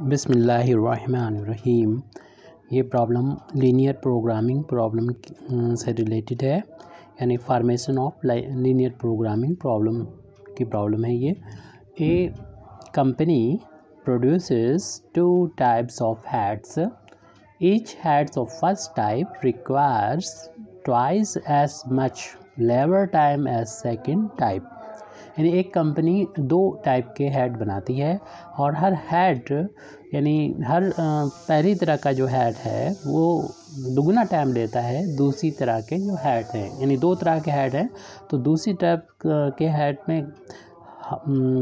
बिसमीम ये problem linear programming problem से रिलेटेड है। यानी formation of linear programming problem की प्रॉब्लम है ये। A company produces two types of hats. Each hats of first type requires twice as much, labour time as second type. यानी एक company दो type के हेड बनाती है और हर हेड, यानी हर पहली तरह का जो हेड है, वो दुगना टाइम लेता है दूसरी तरह के जो हेड हैं। यानी दो तरह के हेड हैं तो दूसरी टाइप के हेड में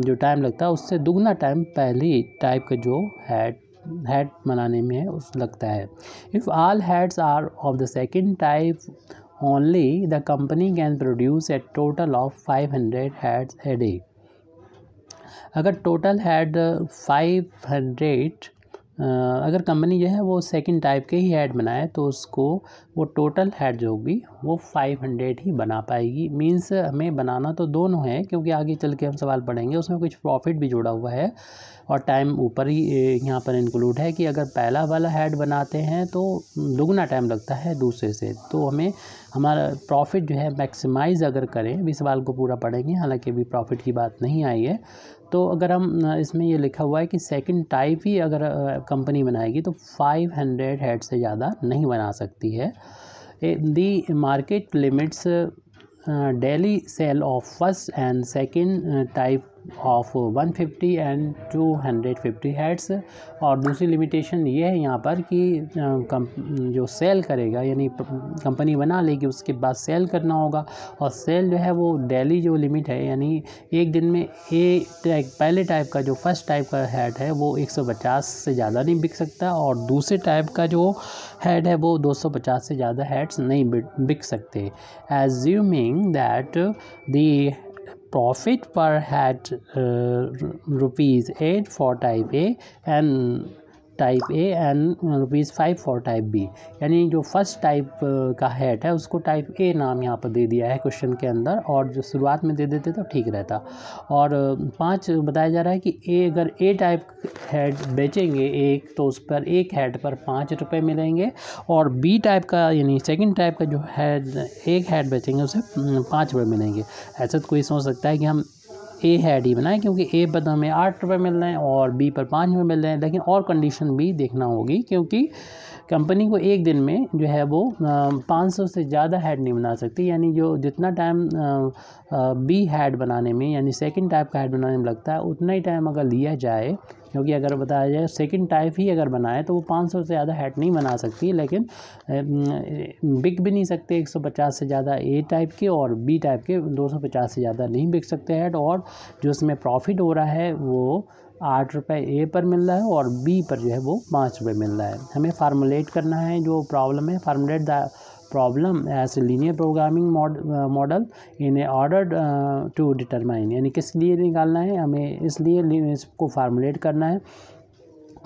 जो टाइम लगता है, उससे दुगना टाइम पहली टाइप का जो हेड हेड बनाने में उस लगता है। If all heads are of the second type only the company can produce a total of 500 heads a day अगर टोटल हेड 500 अगर कंपनी जो है वो सेकंड टाइप के ही हेड बनाए तो उसको वो टोटल हेड जो होगी, वो 500 ही बना पाएगी। मींस हमें बनाना तो दोनों है, क्योंकि आगे चल के हम सवाल पढ़ेंगे, उसमें कुछ प्रॉफिट भी जुड़ा हुआ है। और टाइम ऊपर ही यहाँ पर इंक्लूड है कि अगर पहला वाला हेड बनाते हैं तो दुगना टाइम लगता है दूसरे से। तो हमें हमारा प्रॉफिट जो है मैक्सिमाइज़ अगर करें भी सवाल को पूरा पढ़ेंगे, हालाँकि अभी प्रॉफिट की बात नहीं आई है। तो अगर हम इसमें ये लिखा हुआ है कि सेकंड टाइप ही अगर कंपनी बनाएगी तो 500 हेड से ज़्यादा नहीं बना सकती है। The market limits daily sale of first and second type of 150 and 250 heads और दूसरी लिमिटेशन ये है यहाँ पर कि जो सेल करेगा, यानी कंपनी बना लेगी, उसके बाद सेल करना होगा। और सेल जो है वो डेली जो लिमिट है, यानी एक दिन में ए टाइप पहले टाइप का जो फ़र्स्ट टाइप का हेड है, वो 150 से ज़्यादा नहीं बिक सकता। और दूसरे टाइप का जो हेड है, वो 250 से ज़्यादा हेड्स नहीं बिक सकते। Assuming that the profit per head uh, rupees 8 for type A and type A and rupees five for type B यानी जो फ़र्स्ट टाइप uh, का हेड है उसको टाइप ए नाम यहाँ पर दे दिया है क्वेश्चन के अंदर और जो शुरुआत में दे देते तो ठीक रहता। और uh, पाँच बताया जा रहा है कि ए अगर ए टाइप हेड बेचेंगे एक तो उस पर एक हेड पर पाँच रुपये मिलेंगे और बी टाइप का यानी सेकेंड टाइप का जो हेड एक हेड बेचेंगे उसे mm, पाँच रुपये मिलेंगे। ऐसा तो कोई सोच सकता है कि हम ए ही बनाएँ, क्योंकि ए पर तो हमें आठ रुपये मिल रहे हैं और बी पर पाँच रुपये मिल रहे हैं, लेकिन और कंडीशन भी देखना होगी, क्योंकि कंपनी को एक दिन में जो है वो पाँच सौ से ज़्यादा हेड नहीं बना सकती, यानी जो जितना टाइम बी हेड बनाने में, यानी सेकंड टाइप का हेड बनाने में लगता है, उतना ही टाइम अगर लिया जाए, क्योंकि अगर बताया जाए सेकंड टाइप ही अगर बनाए तो वो 500 से ज़्यादा हेड नहीं बना सकती, लेकिन बिक भी नहीं सकते 150 से ज़्यादा ए टाइप के और बी टाइप के 250 से ज़्यादा नहीं बिक सकते हेड और जो उसमें प्रॉफिट हो रहा है, वो आठ रुपये ए पर मिल रहा है और बी पर जो है वो पाँच रुपये मिल रहा है। हमें फार्मूलेट करना है जो प्रॉब्लम है। Formulate the problem as linear programming model in order to determine यानी किस लिए निकालना है? हमें इसलिए इसको फार्मूलेट करना है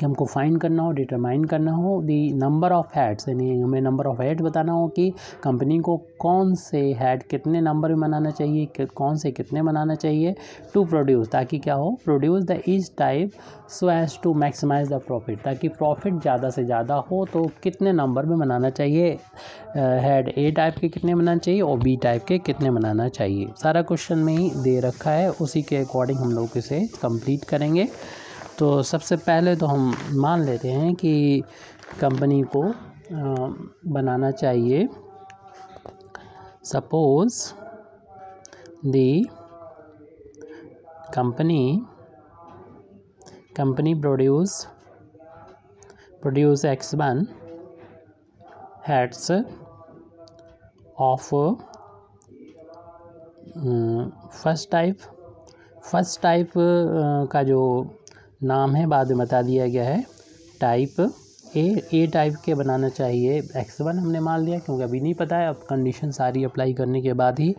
कि हमको फाइंड करना हो डिटरमाइन करना हो दी नंबर ऑफ़ हेड्स यानी हमें नंबर ऑफ़ हेड बताना हो कि कंपनी को कौन से हेड कितने नंबर में बनाना चाहिए कौन से कितने बनाना चाहिए टू प्रोड्यूस ताकि क्या हो produce the each type so as to maximise the profit ताकि प्रॉफिट ज़्यादा से ज़्यादा हो तो कितने नंबर में बनाना चाहिए हेड ए टाइप के कितने बनाना चाहिए और बी टाइप के कितने बनाना चाहिए। सारा क्वेश्चन में ही दे रखा है, उसी के अकॉर्डिंग हम लोग इसे कंप्लीट करेंगे। तो सबसे पहले तो हम मान लेते हैं कि कंपनी को बनाना चाहिए। Suppose the company company produce produce x one heads of first type first type का जो नाम है, बाद में बता दिया गया है। टाइप ए ए टाइप के बनाना चाहिए। एक्स वन हमने मान लिया, क्योंकि अभी नहीं पता है, अब कंडीशन सारी अप्लाई करने के बाद ही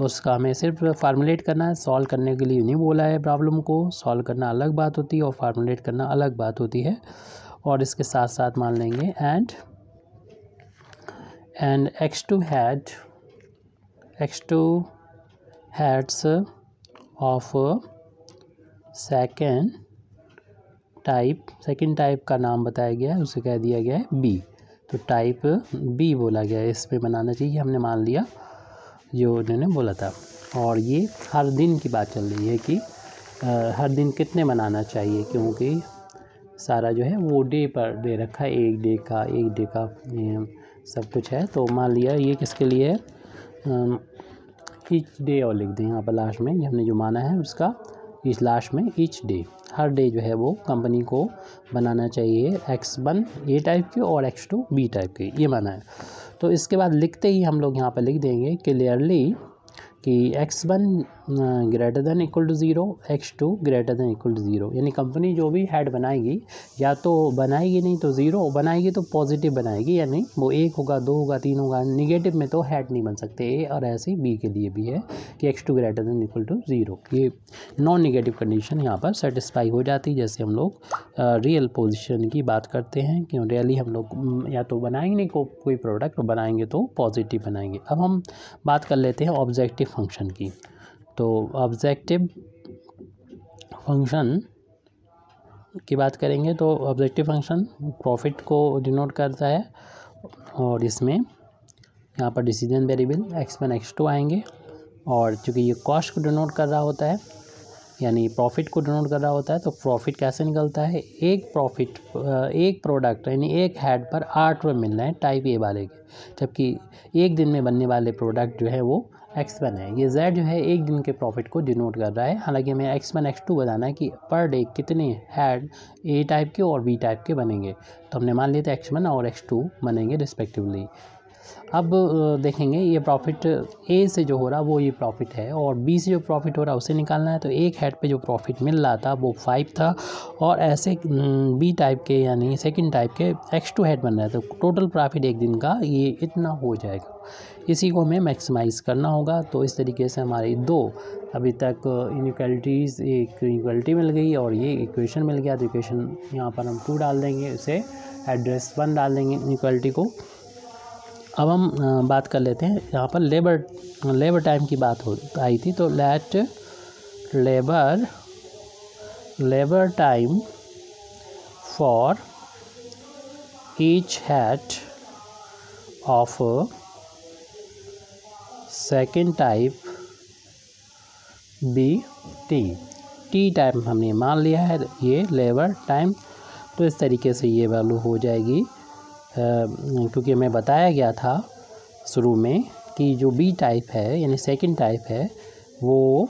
उसका हमें सिर्फ़ फार्मुलेट करना है। सॉल्व करने के लिए नहीं बोला है प्रॉब्लम को। सॉल्व करना अलग बात होती है और फार्मुलेट करना अलग बात होती है। और इसके साथ साथ मान लेंगे and and x two head x two heads of second type second type का नाम बताया गया है उसे कह दिया गया है बी तो टाइप बी बोला गया है इस पर बनाना चाहिए हमने मान लिया जो उन्होंने बोला था। और ये हर दिन की बात चल रही है कि आ, हर दिन कितने बनाना चाहिए क्योंकि सारा जो है वो डे पर दे रखा है एक डे का एक डे का सब कुछ है। तो मान लिया ये किसके लिए है? ईच डे और लिख दें यहाँ पर लास्ट में ये हमने जो माना है उसका इस लास्ट में ईच डे हर डे जो है वो कंपनी को बनाना चाहिए एक्स वन ए टाइप के और एक्स टू बी टाइप के। ये माना है। तो इसके बाद लिखते ही हम लोग यहाँ पर लिख देंगे क्लियरली कि x one greater than equal to zero x two greater than equal to zero यानी कंपनी जो भी हेड बनाएगी या तो बनाएगी नहीं तो ज़ीरो बनाएगी तो पॉजिटिव बनाएगी यानी वो एक होगा दो होगा तीन होगा निगेटिव में तो हेड नहीं बन सकते ए और ऐसे ही बी के लिए भी है कि x two greater than equal to zero ये नॉन निगेटिव कंडीशन यहाँ पर सेटिस्फाई हो जाती जैसे हम लोग रियल पोजिशन की बात करते हैं क्यों रियली हम लोग या तो बनाएँगे नहीं को, कोई प्रोडक्ट बनाएँगे तो पॉजिटिव बनाएँगे। अब हम बात कर लेते हैं ऑब्जेक्टिव फ़ंक्शन की। तो ऑब्जेक्टिव फ़ंक्शन की बात करेंगे तो ऑब्जेक्टिव फ़ंक्शन प्रॉफिट को डिनोट करता है और इसमें यहाँ पर decision variable x one x two आएँगे और चूँकि ये कॉस्ट को डिनोट कर रहा होता है, यानी प्रॉफिट को डिनोट कर रहा होता है तो प्रॉफिट कैसे निकलता है? एक प्रॉफिट एक प्रोडक्ट यानी एक हेड पर आठ रुपये मिल रहे हैं टाइप ए वाले के, जबकि एक दिन में बनने वाले प्रोडक्ट जो है वो एक्स वन है। ये जेड जो है, एक दिन के प्रॉफिट को डिनोट कर रहा है। हालाँकि हमें एक्स वन एक्स टू बताना है कि पर डे कितने हेड ए टाइप के और बी टाइप के बनेंगे। तो हमने मान लिया था एक्स वन और एक्स टू बनेंगे रिस्पेक्टिवली अब देखेंगे ये प्रॉफिट ए से जो हो रहा, वो ये प्रॉफिट है और बी से जो प्रॉफिट हो रहा, उसे निकालना है। तो एक हेड पे जो प्रॉफिट मिल रहा था, वो फाइव था और ऐसे बी टाइप के यानी सेकंड टाइप के एक्स टू हेड बन रहा है। तो टोटल प्रॉफिट एक दिन का ये इतना हो जाएगा। इसी को हमें मैक्सिमाइज़ करना होगा। तो इस तरीके से हमारी दो अभी तक इनक्वलिटीज़ एक इनक्वलिटी मिल गई और ये इक्वेशन मिल गया। तो इक्वेशन यहाँ पर हम टू डाल देंगे उसे एड्रेस वन डाल देंगे इनक्वलिटी को। अब हम बात कर लेते हैं। यहाँ पर लेबर लेबर टाइम की बात हो, आई थी तो let labour labour time for each hat of second type be t t time हमने मान लिया है, ये लेबर टाइम तो इस तरीके से ये वैल्यू हो जाएगी। क्योंकि हमें बताया गया था शुरू में कि जो बी टाइप है, यानी सेकंड टाइप है, वो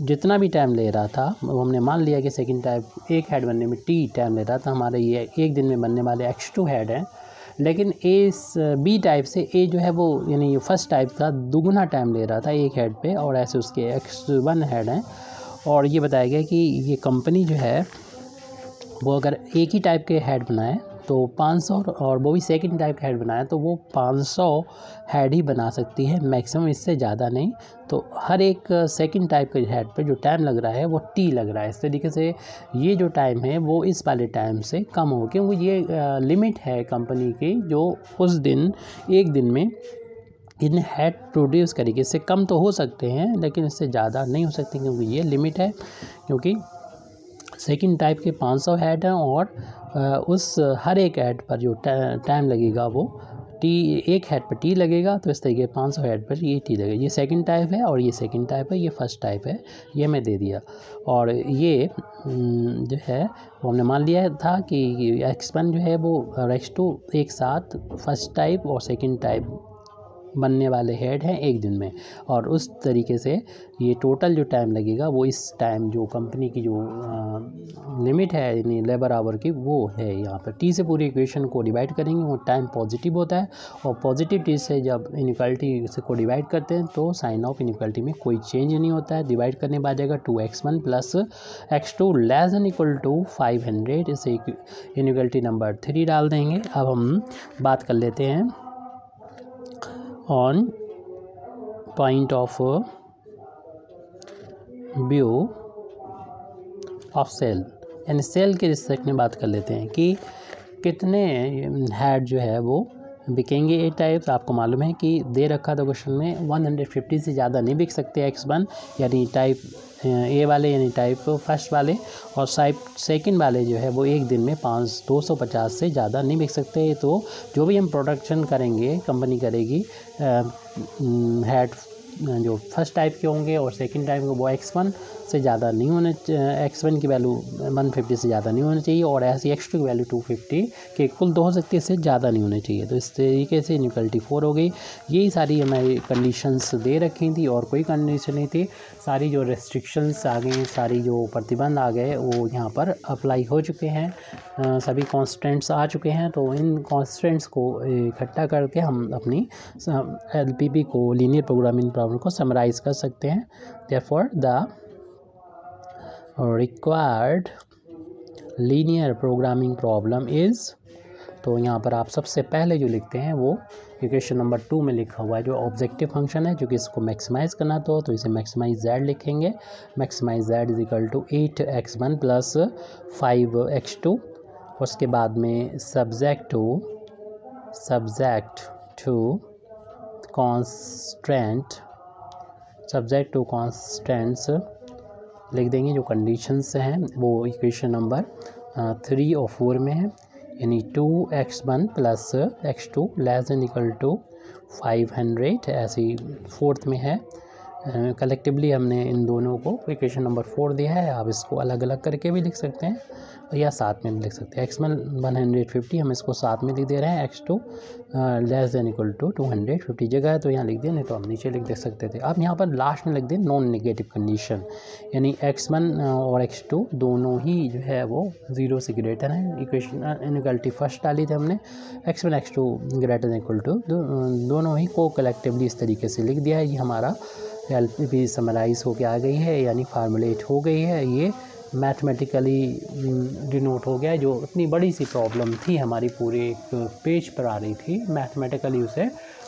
जितना भी टाइम ले रहा था, वो हमने मान लिया कि सेकंड टाइप एक हेड बनने में टी टाइम ले रहा था, हमारे ये एक दिन में बनने वाले एक्स टू हेड हैं। लेकिन ए बी टाइप से ए जो है वो, यानी ये फ़र्स्ट टाइप का दुगुना टाइम ले रहा था एक हेड पे, और ऐसे उसके एक्स वन हेड हैं। और ये बताया गया कि ये कंपनी जो है, वो अगर एक ही टाइप के हेड बनाए तो 500 और वो भी सेकंड टाइप का हेड बनाया तो वो 500 हेड ही बना सकती है मैक्सिमम इससे ज़्यादा नहीं। तो हर एक सेकंड टाइप के हेड पे जो टाइम लग रहा है, वो टी लग रहा है। इस तरीके से ये जो टाइम है, वो इस वाले टाइम से कम हो क्योंकि ये लिमिट है कंपनी की जो उस दिन, एक दिन में इन हेड प्रोड्यूस करेगी। इससे कम तो हो सकते हैं, लेकिन इससे ज़्यादा नहीं हो सकते क्योंकि ये लिमिट है, क्योंकि सेकंड टाइप के 500 हेड हैं और उस हर एक ऐड पर जो टाइम लगेगा वो टी एक हेड पर टी लगेगा तो इस तरीके पाँच सौ हेड पर ये टी लगेगा। ये सेकंड टाइप है और ये सेकंड टाइप है, ये फ़र्स्ट टाइप है, ये मैं दे दिया। और ये जो है, वो हमने मान लिया था कि एक्स वन जो है वो एक्स टू एक साथ फ़र्स्ट टाइप और सेकंड टाइप बनने वाले हेड हैं एक दिन में। और उस तरीके से ये टोटल जो टाइम लगेगा वो इस टाइम जो कंपनी की जो आ, लिमिट है यानी लेबर आवर की वो है यहाँ पर टी से पूरी इक्वेशन को डिवाइड करेंगे वो टाइम पॉजिटिव होता है। और पॉजिटिव टी से जब इनक्वालिटी से को डिवाइड करते हैं तो साइन ऑफ़ इनक्वालिटी में कोई चेंज नहीं होता है। डिवाइड करने बाद जाएगा two x one plus x two less than equal to five hundred इसे इनक्वालिटी नंबर थ्री डाल देंगे। अब हम बात कर लेते हैं on point of view of sale यानी सेल के रिस्पेक्ट में बात कर लेते हैं कि कितने हेड जो है वो बिकेंगे ए टाइप्स आपको मालूम है कि दे रखा था क्वेश्चन में 150 से ज़्यादा नहीं बिक सकते एक्स वन यानी टाइप ए वाले यानी टाइप फ़र्स्ट वाले और साइप सेकेंड वाले जो है वो एक दिन में पाँच, दो सौ पचास से ज़्यादा नहीं बिक सकते। तो जो भी हम प्रोडक्शन करेंगे कंपनी करेगी हेड जो फ़र्स्ट टाइप के होंगे और सेकंड टाइप के वो एक्स वन से ज़्यादा नहीं होने एक्स वन की वैल्यू वन फिफ्टी से ज़्यादा नहीं होनी चाहिए और ऐसी एक्स टू की वैल्यू टू फिफ्टी के कुल दो हो सकती है इससे ज़्यादा नहीं होनी चाहिए। तो इस तरीके से इनक्वलिटी फोर हो गई। यही सारी हमारी कंडीशंस दे रखी थी और कोई कंडीशन नहीं थी। सारी जो रेस्ट्रिक्शंस आ गई सारी जो प्रतिबंध आ गए वो यहाँ पर अप्लाई हो चुके हैं। सभी कॉन्स्टेंट्स आ चुके हैं। तो इन कॉन्स्टेंट्स को इकट्ठा करके हम अपनी एल को लीनियर प्रोग्रामिंग प्रॉब्लम को समराइज़ कर सकते हैं। Therefore the required linear programming problem is तो यहाँ पर आप सबसे पहले जो लिखते हैं वो इक्वेशन नंबर टू में लिखा हुआ है, जो ऑब्जेक्टिव फ़ंक्शन है, जो कि इसको मैक्सिमाइज़ करना तो तो इसे मैक्सिमाइज जेड लिखेंगे। Maximise z is equal to eight x one plus five x two उसके बाद में subject to subject to constant subject to constants लिख देंगे, जो कंडीशंस हैं, वो इक्वेशन नंबर थ्री और फोर में है। यानी two x one plus x two less than equal to five hundred ऐसी फोर्थ में है। कलेक्टिवली हमने इन दोनों को इक्वेशन नंबर फोर दिया है। आप इसको अलग अलग करके भी लिख सकते हैं या साथ में भी लिख सकते हैं। X one one hundred fifty हम इसको साथ में लिख दे रहे हैं। X two less than equal to two hundred fifty जगह है तो यहाँ लिख दिया, नहीं तो हम नीचे लिख दे सकते थे। अब यहाँ पर लास्ट में लिख दें नॉन निगेटिव कंडीशन यानी एक्स वन और एक्स टू दोनों ही जो है वो ज़ीरो से ग्रेटर हैं। इक्वेशन इनक्वलिटी फ़र्स्ट डाली थी हमने। X one x two greater equal to दोनों ही को कलेक्टिवली इस तरीके से लिख दिया है। ये हमारा पी समराइज़ होकर आ गई है, यानी फार्मूलेट हो गई है। ये मैथमेटिकली डिनोट हो गया, जो इतनी बड़ी सी प्रॉब्लम थी हमारी पूरे पेज पर आ रही थी मैथमेटिकली उसे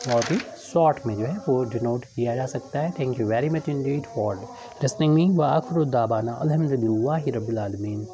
बहुत ही शॉर्ट में जो है वो डिनोट किया जा सकता है। Thank you very much indeed for listening me व आखरुद्दाबाना अलहमदिल्ला रबालमीन